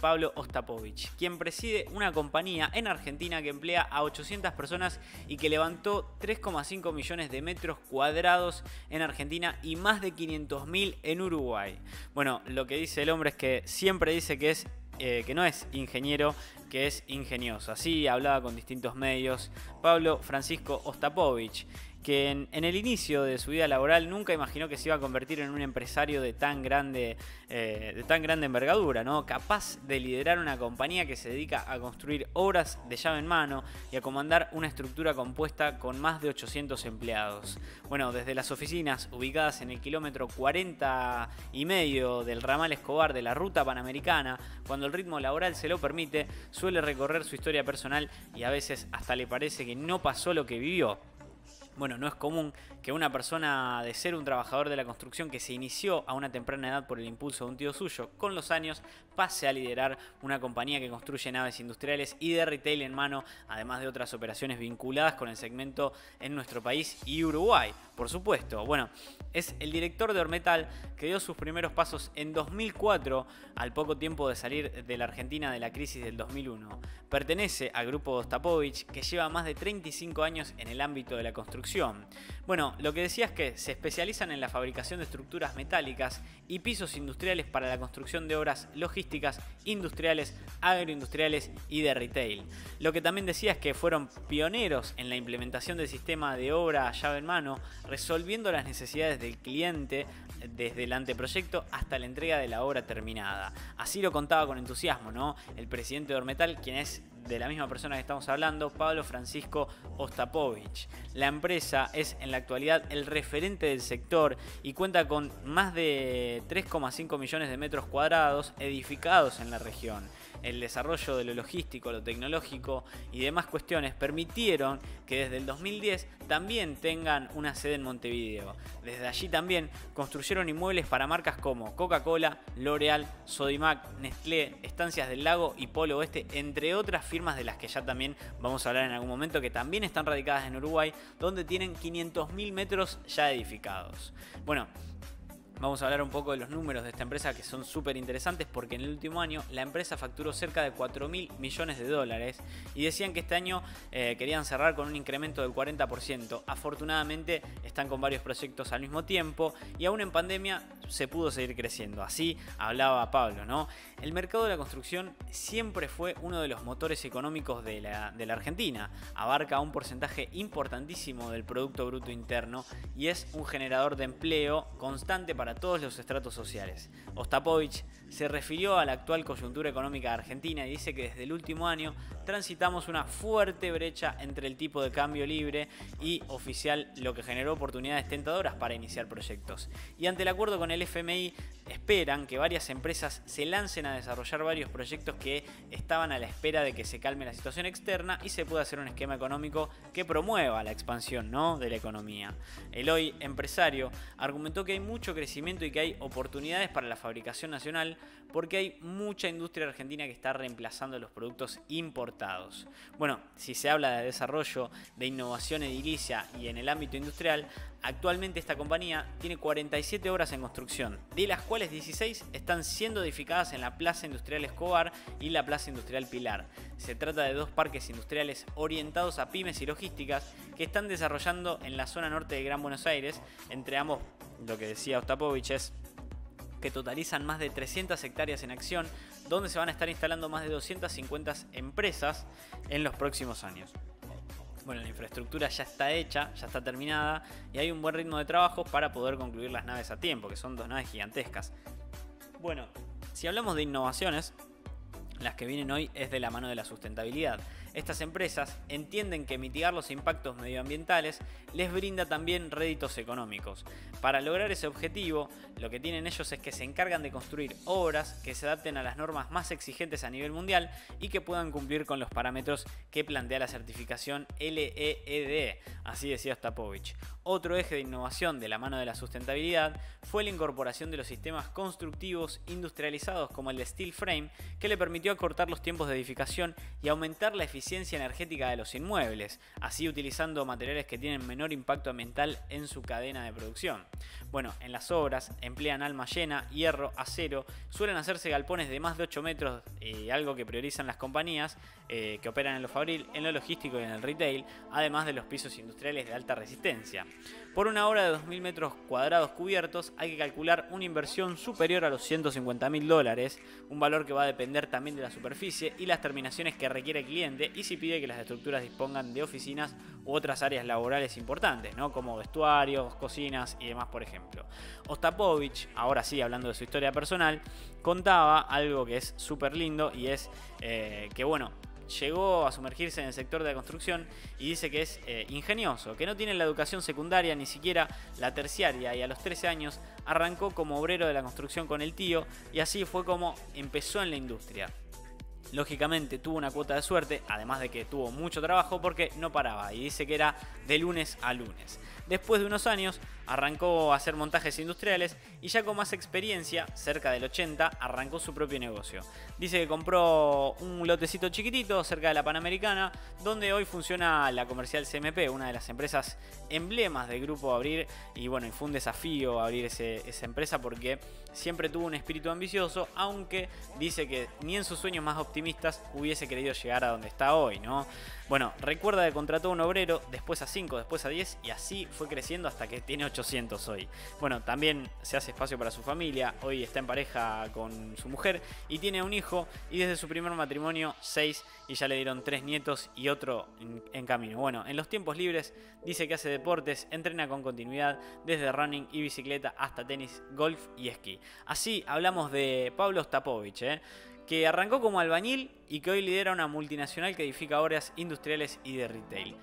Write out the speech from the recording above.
Pablo Ostapovich, quien preside una compañía en Argentina que emplea a 800 personas y que levantó 3,5 millones de metros cuadrados en Argentina y más de 500.000 en Uruguay. Bueno, lo que dice el hombre es que siempre dice que es eh, que no es ingeniero, que es ingenioso. Así hablaba con distintos medios Pablo Francisco Ostapovich que en, el inicio de su vida laboral nunca imaginó que se iba a convertir en un empresario de tan grande, eh, de tan grande envergadura, ¿no? capaz de liderar una compañía que se dedica a construir obras de llave en mano y a comandar una estructura compuesta con más de 800 empleados. Bueno, desde las oficinas ubicadas en el kilómetro 40 y medio del ramal Escobar de la ruta panamericana, cuando el ritmo laboral se lo permite, suele recorrer su historia personal y a veces hasta le parece que no pasó lo que vivió. Bueno, no es común que una persona de ser un trabajador de la construcción que se inició a una temprana edad por el impulso de un tío suyo, con los años pase a liderar una compañía que construye naves industriales y de retail en mano, además de otras operaciones vinculadas con el segmento en nuestro país y Uruguay, por supuesto. Bueno, es el director de Ormetal que dio sus primeros pasos en 2004, al poco tiempo de salir de la Argentina de la crisis del 2001. Pertenece al grupo Ostapovich, que lleva más de 35 años en el ámbito de la construcción. Bueno, lo que decía es que se especializan en la fabricación de estructuras metálicas y pisos industriales para la construcción de obras logísticas, industriales, agroindustriales y de retail. Lo que también decía es que fueron pioneros en la implementación del sistema de obra llave en mano, resolviendo las necesidades del cliente desde el anteproyecto hasta la entrega de la obra terminada. Así lo contaba con entusiasmo, ¿no? El presidente de Ormetal, quien es de la misma persona que estamos hablando, Pablo Francisco Ostapovich. La empresa es en la actualidad el referente del sector y cuenta con más de 3,5 millones de metros cuadrados edificados en la región el desarrollo de lo logístico, lo tecnológico y demás cuestiones permitieron que desde el 2010 también tengan una sede en Montevideo. Desde allí también construyeron inmuebles para marcas como Coca-Cola, L'Oreal, Sodimac, Nestlé, Estancias del Lago y Polo Oeste, entre otras firmas de las que ya también vamos a hablar en algún momento, que también están radicadas en Uruguay, donde tienen 500.000 metros ya edificados. Bueno, Vamos a hablar un poco de los números de esta empresa que son súper interesantes porque en el último año la empresa facturó cerca de 4 mil millones de dólares y decían que este año eh, querían cerrar con un incremento del 40%. Afortunadamente están con varios proyectos al mismo tiempo y aún en pandemia se pudo seguir creciendo. Así hablaba Pablo, ¿no? El mercado de la construcción siempre fue uno de los motores económicos de la, de la Argentina. Abarca un porcentaje importantísimo del Producto Bruto Interno y es un generador de empleo constante para para todos los estratos sociales. Ostapovich se refirió a la actual coyuntura económica Argentina y dice que desde el último año transitamos una fuerte brecha entre el tipo de cambio libre y oficial, lo que generó oportunidades tentadoras para iniciar proyectos. Y ante el acuerdo con el FMI, esperan que varias empresas se lancen a desarrollar varios proyectos que estaban a la espera de que se calme la situación externa y se pueda hacer un esquema económico que promueva la expansión ¿no? de la economía. El hoy empresario argumentó que hay mucho crecimiento y que hay oportunidades para la fabricación nacional porque hay mucha industria argentina que está reemplazando los productos importados. Bueno, si se habla de desarrollo, de innovación edilicia y en el ámbito industrial, actualmente esta compañía tiene 47 obras en construcción, de las cuales 16 están siendo edificadas en la Plaza Industrial Escobar y la Plaza Industrial Pilar. Se trata de dos parques industriales orientados a pymes y logísticas que están desarrollando en la zona norte de Gran Buenos Aires. Entre ambos, lo que decía Ostapovich es que totalizan más de 300 hectáreas en acción, donde se van a estar instalando más de 250 empresas en los próximos años. Bueno, la infraestructura ya está hecha, ya está terminada y hay un buen ritmo de trabajo para poder concluir las naves a tiempo, que son dos naves gigantescas. Bueno, si hablamos de innovaciones, las que vienen hoy es de la mano de la sustentabilidad. Estas empresas entienden que mitigar los impactos medioambientales les brinda también réditos económicos. Para lograr ese objetivo, lo que tienen ellos es que se encargan de construir obras que se adapten a las normas más exigentes a nivel mundial y que puedan cumplir con los parámetros que plantea la certificación LEED, así decía Stapovich. Otro eje de innovación de la mano de la sustentabilidad fue la incorporación de los sistemas constructivos industrializados como el Steel Frame, que le permitió acortar los tiempos de edificación y aumentar la eficiencia energética de los inmuebles, así utilizando materiales que tienen menor impacto ambiental en su cadena de producción. Bueno, en las obras emplean alma llena, hierro, acero, suelen hacerse galpones de más de 8 metros, eh, algo que priorizan las compañías eh, que operan en lo fabril, en lo logístico y en el retail, además de los pisos industriales de alta resistencia. Por una obra de 2.000 metros cuadrados cubiertos hay que calcular una inversión superior a los 150 mil dólares, un valor que va a depender también de la superficie y las terminaciones que requiere el cliente y si pide que las estructuras dispongan de oficinas u otras áreas laborales importantes, ¿no? como vestuarios, cocinas y demás, por ejemplo. Ostapovich, ahora sí hablando de su historia personal, contaba algo que es súper lindo y es eh, que, bueno, llegó a sumergirse en el sector de la construcción y dice que es eh, ingenioso, que no tiene la educación secundaria, ni siquiera la terciaria, y a los 13 años arrancó como obrero de la construcción con el tío, y así fue como empezó en la industria. Lógicamente tuvo una cuota de suerte, además de que tuvo mucho trabajo porque no paraba y dice que era de lunes a lunes. Después de unos años arrancó a hacer montajes industriales y ya con más experiencia, cerca del 80, arrancó su propio negocio. Dice que compró un lotecito chiquitito cerca de la Panamericana, donde hoy funciona la comercial CMP, una de las empresas emblemas del grupo Abrir. Y bueno, fue un desafío abrir esa empresa porque siempre tuvo un espíritu ambicioso, aunque dice que ni en sus sueños más optimistas hubiese querido llegar a donde está hoy, ¿no? Bueno, recuerda que contrató a un obrero, después a 5, después a 10 y así fue creciendo hasta que tiene 800 hoy. Bueno, también se hace espacio para su familia, hoy está en pareja con su mujer y tiene un hijo y desde su primer matrimonio 6 y ya le dieron 3 nietos y otro en, en camino. Bueno, en los tiempos libres dice que hace deportes, entrena con continuidad desde running y bicicleta hasta tenis, golf y esquí. Así hablamos de Pablo Stapovich, ¿eh? que arrancó como albañil y que hoy lidera una multinacional que edifica obras industriales y de retail.